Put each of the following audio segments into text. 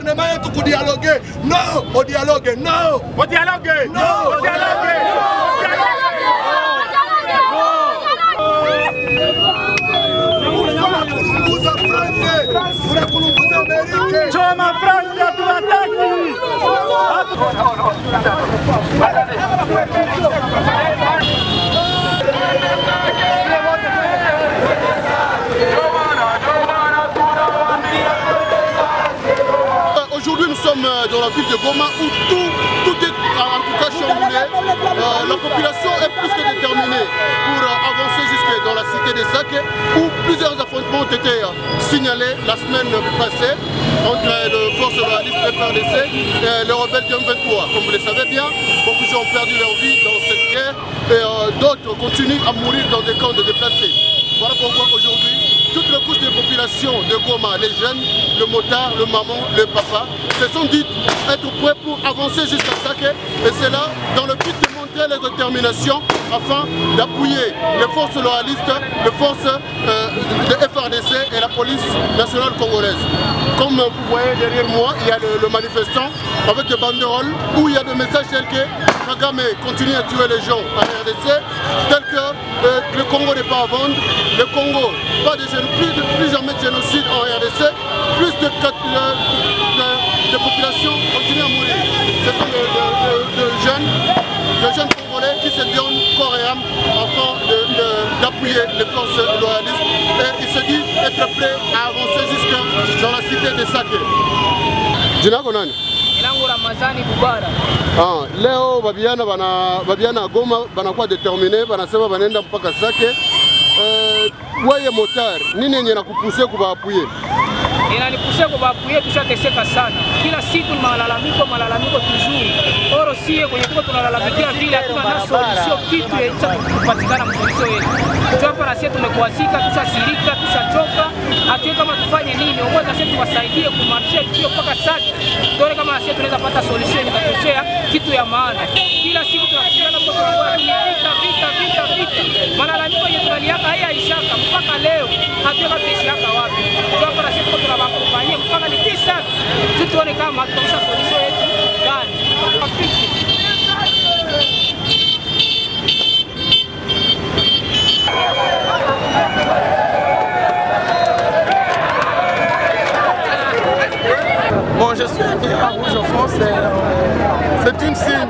gouvernement yetu kudialoge no odialoge no. Odialogue no. odialoge. Unakulunguza Euh, dans la ville de Goma où tout, est en tout cas chamboulé. Euh, la population est plus que déterminée pour euh, avancer jusque dans la cité des Sacs où plusieurs affrontements ont été signalés la semaine passée entre les forces loyalistes FRDC et les rebelles du M23. Comme vous le savez bien, beaucoup de gens ont perdu leur vie dans cette guerre et d'autres continuent à mourir dans des camps de déplacés. Voilà pourquoi aujourd'hui, toutes les couches de population de Goma, les jeunes, le motard, le maman, le papa, se sont dit être prêts pour avancer jusqu'à Sake. Et c'est là, dans le but de montrer les déterminations afin d'appuyer les forces loyalistes, les forces euh, FARDC et la police nationale congolaise. Comme vous voyez derrière moi, il y a le, manifestant avec des banderoles où il y a des messages tels que Kagame continue à tuer les gens en RDC, tels que euh, le Congo n'est pas à vendre, le Congo, pas de, plus, plus jamais de génocide en RDC, plus de 14 de jeunes Congolais qui se donnent corps et âme de- de- d'appuyer les forces loyalistes. Et il se dit être prêt à avancer jusque dans la cité de Sake. Jina lako nani? Ilangu Ramazani Bubara. Ah, leo babiana bana babiana Goma banakuwa determine banasema banaenda mpaka Sake. Eh, weye motar nini yenye nakupuse kubaapuye? Bapu yetu tushateseka sana. Kila siku ni malalamiko, malalamiko tuzuri. Oro sie kwenye tuko tunalalamikia vile hatuna na solution kitu cha kupatikana msolution yetu. Na sisi tumekuasika, tushasirika, tushachoka. Hatujui kama tufanye nini. Ongoza na sisi tuwasaidie kumarshia tukio mpaka sasa. Tuone kama sisi tunaweza pata solution itatoshea kitu ya maana. Kila siku tunakutana kwa vita vita vita vita. Malalamiko yetu tunaliaka haya ishaka mpaka leo. Hatujui kama tuishiaka wapi. Hapa na sisi tuko tunawakumbania mpaka ni tisa. tutuone kama tutaisha solution Signe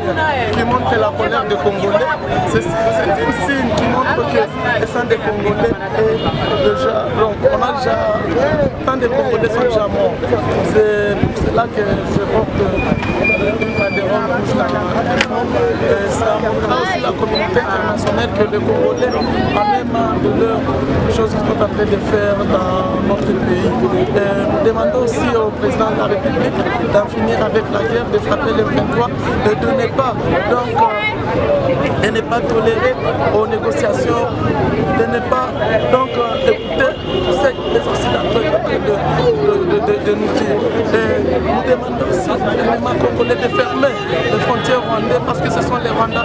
qui montre la colère des Congolais. C'est une signe qui montre que le sang des Congolais est déjà. Donc, on a déjà. Tant de Congolais sont déjà morts. C'est cela que je porte une dans la ça montrera aussi la communauté internationale que les Congolais, même de leurs choses qu'ils sont en train de faire dans notre pays. Nous demandons aussi au président de la République d'en finir avec la guerre, de frapper les 23 ne pas, donc, euh, de ne pas tolérer aux négociations, de ne pas donc euh, écouter ce que les Occidentaux de, de, de, de, nous dire. Et nous demandons aussi au gouvernement congolais de fermer les frontières rwandaises parce que ce sont les Rwandais,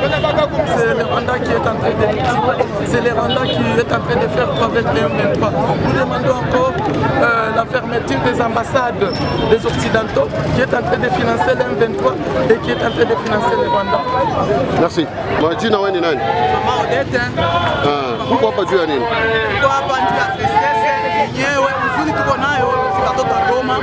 c'est le Rwanda qui est en train de nous c'est le Rwanda qui est en train de faire avec les M23. Nous demandons encore euh, la fermeture des ambassades des Occidentaux qui est en train de financer les M23 et qui est en train de financer les Rwanda. Merci. Majina wewe ni nani? Mama Odete Ah, uko hapa juu ya nini? tuko hapa juu ya tristesse yenyewe, huzuni tuko nayo sisi watoto wa Goma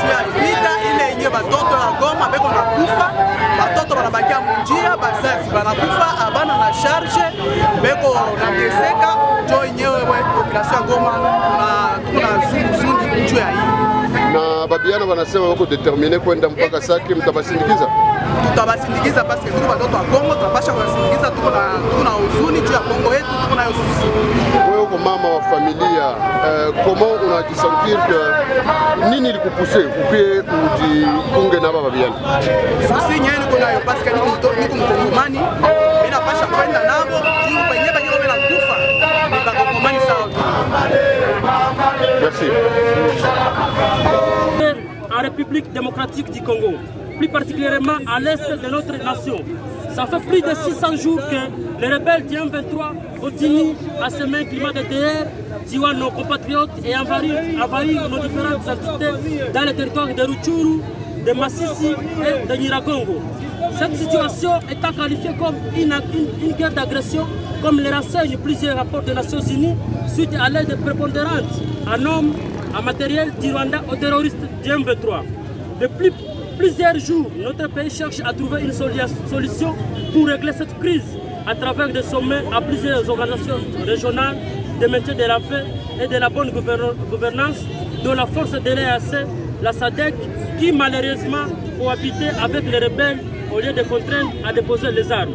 juu ya vita ile yenyewe, batoto ya Goma beko nakufa, batoto banabakia munjia, bazazi banakufa, abana na charge beko nateseka, Na babiana wanasema wako determine kwenda mpaka Sake, mtabasindikiza? tutabasindikiza paske tuko batoto wa Kongo, tunapasha kubasindikiza, tuko na tuko na huzuni juu ya Kongo yetu, tuko nayo susi Wewe uko mama wa familia euh, comment unajisentir que nini ilikupuse upie ujiunge na baba babiana? susi nyewe niko nayo paske niko mto- niko mkongomani mi napasha kwenda nabo juu penye benye bena kufa ni bakongomani sawa Merci. En République démocratique du Congo, plus particulièrement à l'est de notre nation. Ça fait plus de 600 jours que les rebelles du M23 continuent à semer un climat de terreur, tuant nos compatriotes et envahir, nos différentes entités dans les territoires de Rutshuru, de Massissi et de Niragongo. Cette situation étant qualifiée comme une guerre d'agression, comme le renseignent plusieurs rapports des Nations Unies, suite à l'aide prépondérante en hommes, en matériel du Rwanda aux terroristes du M23. Depuis plusieurs jours, notre pays cherche à trouver une solution pour régler cette crise à travers des sommets à plusieurs organisations régionales de maintien de la paix et de la bonne gouvernance, dont la force de l'EAC, la SADEC, qui malheureusement cohabitait avec les rebelles au lieu de contraindre à déposer les armes.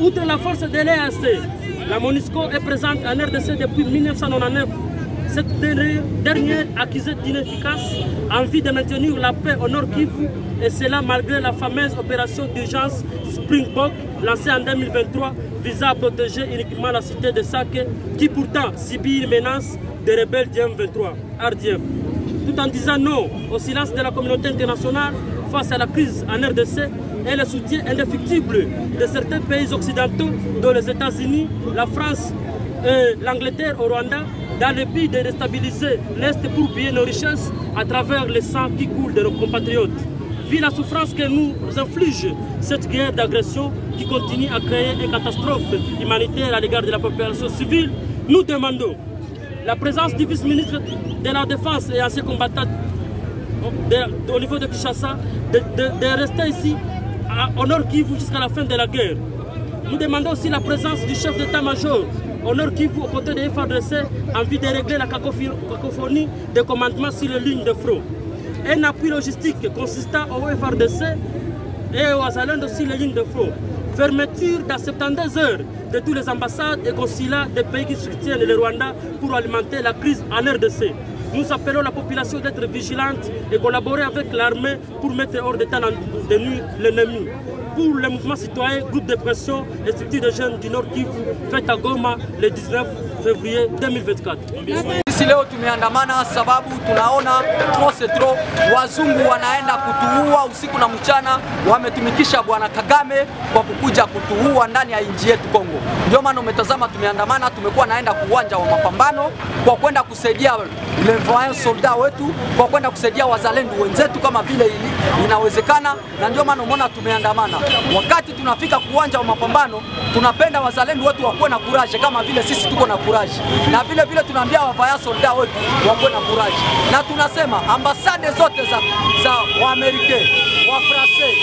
Outre la force de l'EAC, la MONUSCO est présente en RDC depuis 1999. Cette dernière, accusée d'inefficace a envie de maintenir la paix au Nord Kivu et cela malgré la fameuse opération d'urgence Springbok lancée en 2023 visant à protéger uniquement la cité de Sake qui pourtant subit une menace des rebelles du M23, RDF tout en disant non au silence de la communauté internationale face à la crise en RDC et le soutien indéfectible de certains pays occidentaux, dont les États-Unis, la France et l'Angleterre au Rwanda, dans le but de déstabiliser l'Est pour piller nos richesses à travers le sang qui coule de nos compatriotes. Vu la souffrance que nous inflige cette guerre d'agression qui continue à créer une catastrophe humanitaire à l'égard de la population civile, nous demandons la présence du vice-ministre de la Défense et ancien combattant de- au niveau de Kinshasa de, rester ici à- au Nord Kivu jusqu'à la fin de la guerre. Nous demandons aussi la présence du chef d'état-major au Nord Kivu aux côtés des FARDC en vue de régler la cacophonie des commandements sur les lignes de front. Un appui logistique consistant au FARDC et aux Azalendo sur les lignes de front. Fermeture dans 72 heures de toutes les ambassades et consulats des pays qui soutiennent le Rwanda pour alimenter la crise en RDC. Nous appelons la population d'être vigilante et collaborer avec l'armée pour mettre hors d'état de nuire l'ennemi. Pour le mouvement citoyen, groupe de pression et structure de jeunes du Nord Kivu, fête à Goma le 19 février 2024. Sisi leo tumeandamana sababu tunaona trosetro wazungu wanaenda kutuua usiku na mchana, wametumikisha bwana Kagame kwa kukuja kutuua ndani ya nchi yetu Kongo. Ndio maana umetazama tumeandamana, tumekuwa naenda kuwanja wa mapambano kwa kwenda kusaidia solda soldat wetu, kwa kwenda kusaidia wazalendo wenzetu kama vile inawezekana, na ndio maana umeona tumeandamana. Wakati tunafika kuwanja wa mapambano, tunapenda wazalendo wetu wakuwe na kuraje kama vile sisi tuko na kuraje, na vile vile tunaambia wavaya solda wetu wakuwe na kuraji, na tunasema ambasade zote za, za Waamerika, Wafransai,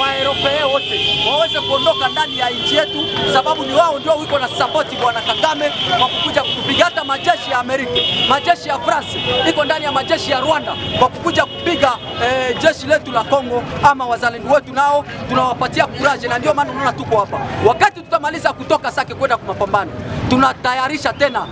Waeropee wote waweze kuondoka ndani ya nchi yetu, sababu ni wao ndio wiko na sapoti bwana Kagame kwa kukuja kutupiga. Hata majeshi ya Amerika, majeshi ya France iko ndani ya majeshi ya Rwanda kwa kukuja kupiga eh, jeshi letu la Kongo ama wazalendo wetu, nao tunawapatia kuraje, na ndio maana unaona tuko hapa. Wakati tutamaliza kutoka Sake kwenda kwa mapambano, tunatayarisha tena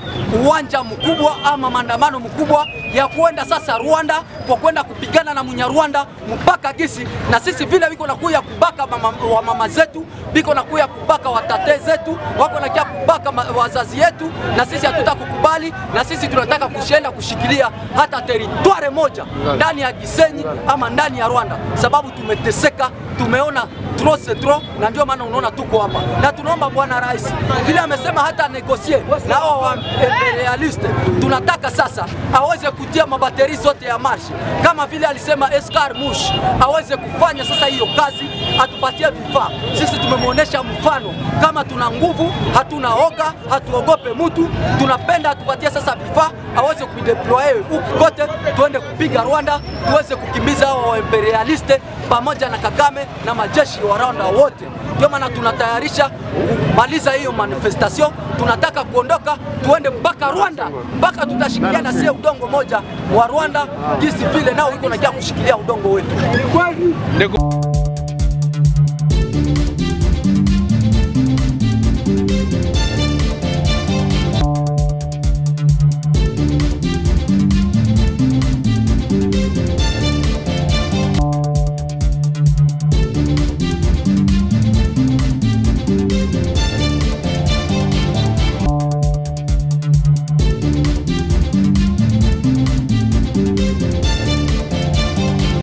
uwanja mkubwa ama maandamano mkubwa ya kuenda sasa Rwanda kwa kwenda kupigana na Munyarwanda mpaka gisi, na sisi vile wiko nakuya kubaka mama, wa mama zetu biko nakuya kubaka watate zetu wako nakia kubaka ma, wazazi yetu, na sisi hatutakukubali na sisi tunataka kushenda kushikilia hata teritware moja ndani ya Gisenyi ama ndani ya Rwanda, sababu tumeteseka, tumeona trop c'est trop, na ndio maana unaona tuko hapa, na tunaomba bwana rais vile amesema hata negosie na hao wa imperialiste, tunataka sasa aweze kutia mabateri zote ya marshi kama vile alisema Escar Mush aweze kufanya sasa hiyo kazi, atupatie vifaa. Sisi tumemwonyesha mfano kama tuna nguvu, hatuna oga, hatuogope mtu, tunapenda atupatie sasa vifaa aweze kuideploye huku kote, tuende kupiga Rwanda, tuweze kukimbiza hao waimperialiste pamoja na Kagame na majeshi wa Rwanda wote. Ndio maana tunatayarisha kumaliza hiyo manifestation, tunataka kuondoka tuende mpaka Rwanda, mpaka tutashikilia na sie udongo moja wa Rwanda, jinsi vile nao iko nakia kushikilia udongo wetu.